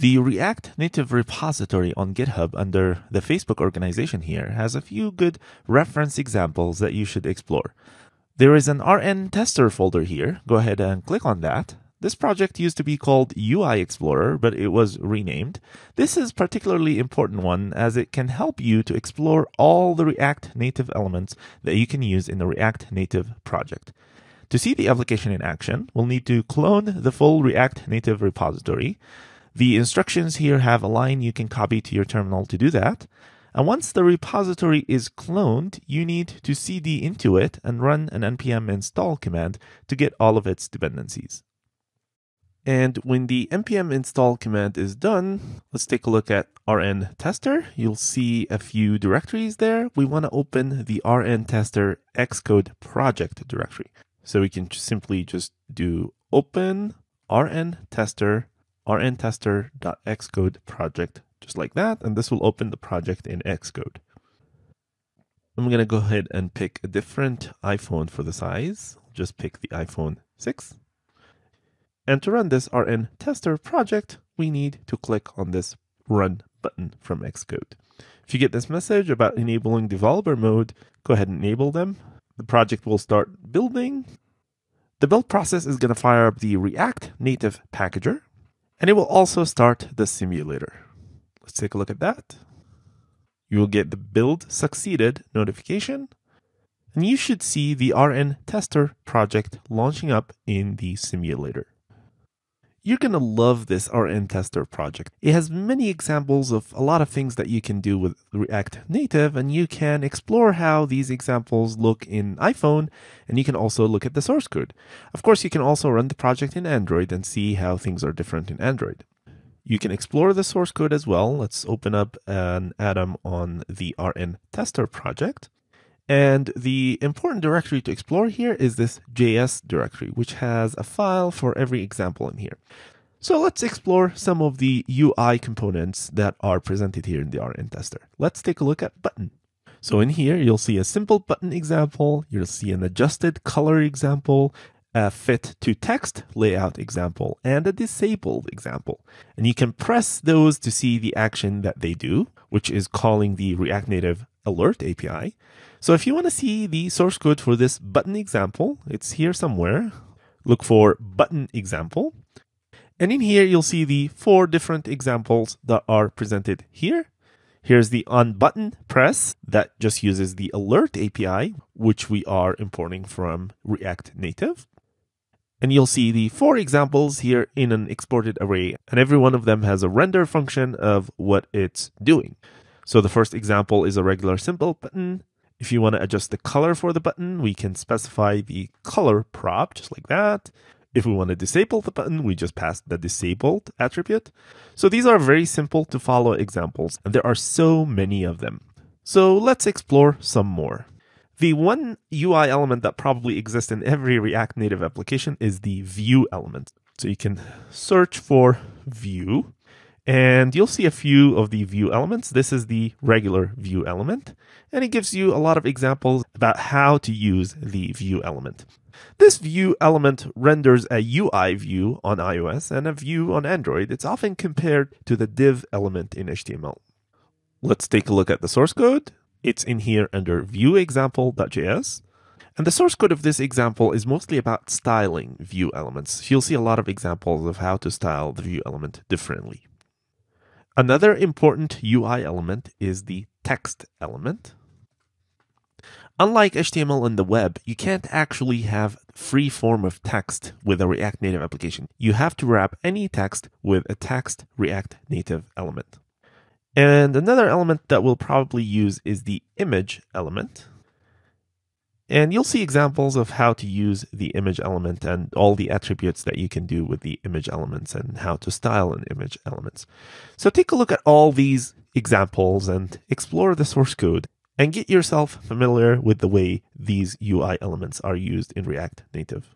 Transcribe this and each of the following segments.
The React Native repository on GitHub under the Facebook organization here has a few good reference examples that you should explore. There is an RN tester folder here. Go ahead and click on that. This project used to be called UI Explorer, but it was renamed. This is particularly important one as it can help you to explore all the React Native elements that you can use in the React Native project. To see the application in action, we'll need to clone the full React Native repository. The instructions here have a line you can copy to your terminal to do that. And once the repository is cloned, you need to cd into it and run an npm install command to get all of its dependencies. And when the npm install command is done, let's take a look at rn tester. You'll see a few directories there. We want to open the rn tester xcode project directory. So we can simply just do open rn tester rntester.xcode project, just like that. And this will open the project in Xcode. I'm going to go ahead and pick a different iPhone for the size. Just pick the iPhone 6. And to run this RN tester project, we need to click on this run button from Xcode. If you get this message about enabling developer mode, go ahead and enable them. The project will start building. The build process is going to fire up the React Native packager, and it will also start the simulator. Let's take a look at that. You will get the build succeeded notification, and you should see the RN tester project launching up in the simulator. You're going to love this RN Tester project. It has many examples of a lot of things that you can do with React Native, and you can explore how these examples look in iPhone, and you can also look at the source code. Of course, you can also run the project in Android and see how things are different in Android. You can explore the source code as well. Let's open up an atom on the RN Tester project. And the important directory to explore here is this JS directory, which has a file for every example in here. So let's explore some of the UI components that are presented here in the RN tester. Let's take a look at button. So in here, you'll see a simple button example. You'll see an adjusted color example, a fit to text layout example, and a disabled example. And you can press those to see the action that they do, which is calling the React Native Alert API. So if you want to see the source code for this button example, it's here somewhere. Look for button example. And in here, you'll see the four different examples that are presented here. Here's the on button press that just uses the alert API, which we are importing from React Native. And you'll see the four examples here in an exported array, and every one of them has a render function of what it's doing. So the first example is a regular simple button. If you want to adjust the color for the button, we can specify the color prop just like that. If we want to disable the button, we just pass the disabled attribute. So these are very simple to follow examples, and there are so many of them. So let's explore some more. The one UI element that probably exists in every React Native application is the view element. So you can search for view and you'll see a few of the view elements. This is the regular view element, and it gives you a lot of examples about how to use the view element. This view element renders a UI view on iOS and a view on Android. It's often compared to the div element in HTML. Let's take a look at the source code. It's in here under viewexample.js. And the source code of this example is mostly about styling view elements. You'll see a lot of examples of how to style the view element differently. Another important UI element is the text element. Unlike HTML and the web, you can't actually have free form of text with a React Native application. You have to wrap any text with a text React Native element. And another element that we'll probably use is the image element. And you'll see examples of how to use the image element and all the attributes that you can do with the image elements and how to style an image elements. So take a look at all these examples and explore the source code and get yourself familiar with the way these UI elements are used in React Native.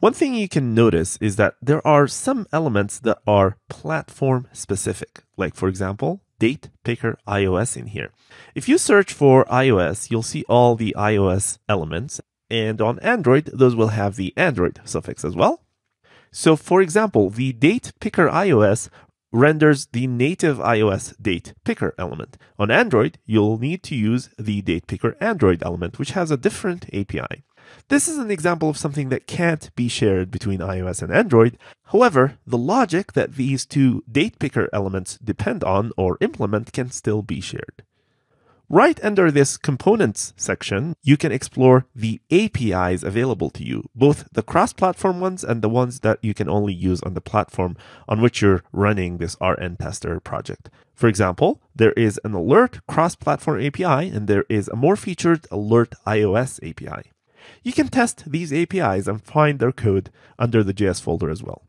One thing you can notice is that there are some elements that are platform specific. Like for example, date picker iOS in here. If you search for iOS, you'll see all the iOS elements. And on Android, those will have the Android suffix as well. So for example, the date picker iOS renders the native iOS date picker element. On Android, you'll need to use the date picker Android element, which has a different API. This is an example of something that can't be shared between iOS and Android. However, the logic that these two date picker elements depend on or implement can still be shared. Right under this components section, you can explore the APIs available to you, both the cross platform ones and the ones that you can only use on the platform on which you're running this RN tester project. For example, there is an alert cross platform API and there is a more featured alert iOS API. You can test these APIs and find their code under the JS folder as well.